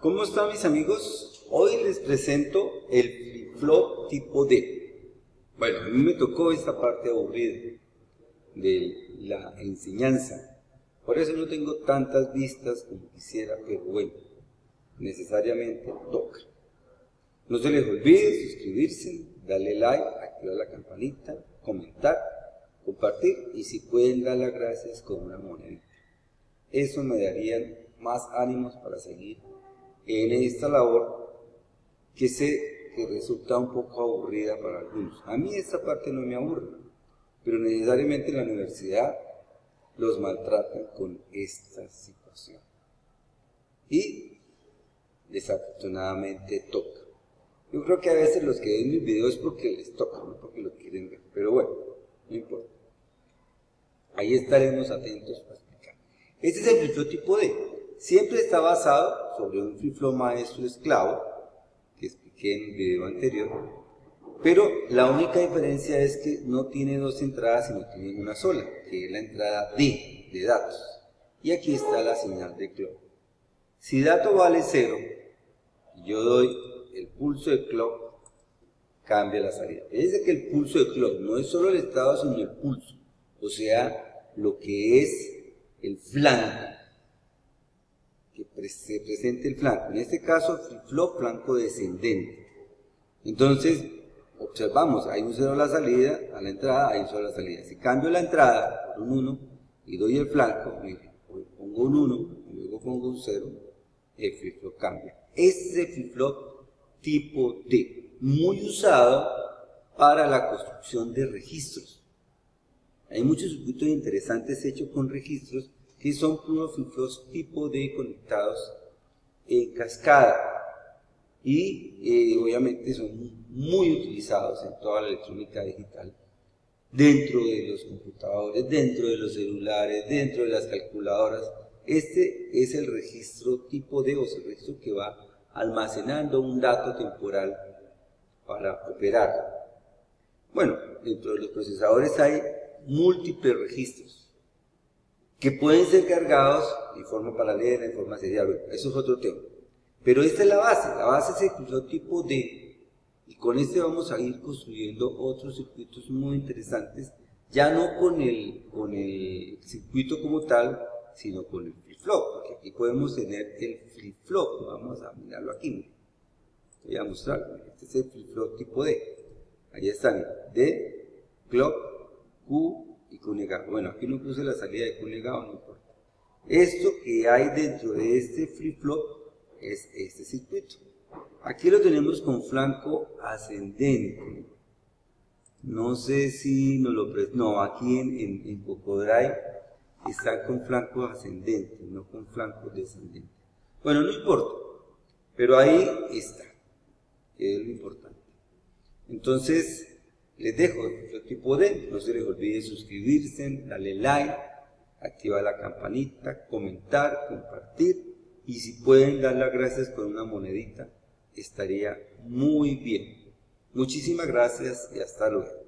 ¿Cómo están mis amigos? Hoy les presento el flip-flop tipo D. Bueno, a mí me tocó esta parte aburrida de la enseñanza. Por eso no tengo tantas vistas como quisiera, pero bueno, necesariamente toca. No se les olvide suscribirse, darle like, activar la campanita, comentar, compartir y si pueden dar las gracias con una moneda. Eso me darían más ánimos para seguir en esta labor que sé que resulta un poco aburrida para algunos. A mí esta parte no me aburre, pero necesariamente en la universidad los maltratan con esta situación. Y desafortunadamente toca. Yo creo que a veces los que ven mis videos es porque les toca, no porque lo quieren ver. Pero bueno, no importa. Ahí estaremos atentos para explicar. Este es el flip tipo D. Siempre está basado sobre un flip maestro esclavo, que expliqué en el video anterior. Pero la única diferencia es que no tiene dos entradas, sino tiene una sola, que es la entrada D, de datos. Y aquí está la señal de clock. Si dato vale 0, yo doy el pulso de clock, cambia la salida. Fíjense que el pulso de clock no es solo el estado, sino el pulso. O sea, lo que es el flanco. Se presente el flanco. En este caso, flip-flop flanco descendente. Entonces, observamos, hay un 0 a la salida, a la entrada, hay un 0 a la salida. Si cambio la entrada por un 1 y doy el flanco, pongo un 1 y luego pongo un 0, el flip-flop cambia. Ese flip-flop tipo D, muy usado para la construcción de registros. Hay muchos circuitos interesantes hechos con registros que son puros flip tipo D conectados en cascada y eh, obviamente son muy utilizados en toda la electrónica digital dentro de los computadores, dentro de los celulares, dentro de las calculadoras. Este es el registro tipo D, o sea, el registro que va almacenando un dato temporal para operar. Bueno, dentro de los procesadores hay múltiples registros que pueden ser cargados en forma paralela, en forma serial. eso es otro tema. Pero esta es la base. La base es el tipo D. Y con este vamos a ir construyendo otros circuitos muy interesantes, ya no con el, con el circuito como tal, sino con el flip-flop, porque aquí podemos tener el flip-flop, vamos a mirarlo aquí, voy a mostrar, este es el flip-flop tipo D, ahí están, D, clock, Q y negado, bueno, aquí no puse la salida de negado, no importa. Esto que hay dentro de este flip-flop es este circuito. Aquí lo tenemos con flanco ascendente. No sé si nos lo... No, aquí en, en, en Cocodrive está con flanco ascendente, no con flanco descendente. Bueno, no importa, pero ahí está, que es lo importante. Entonces, les dejo el tipo D, no se les olvide suscribirse, darle like, activar la campanita, comentar, compartir, y si pueden dar las gracias con una monedita, estaría muy bien. Muchísimas gracias y hasta luego.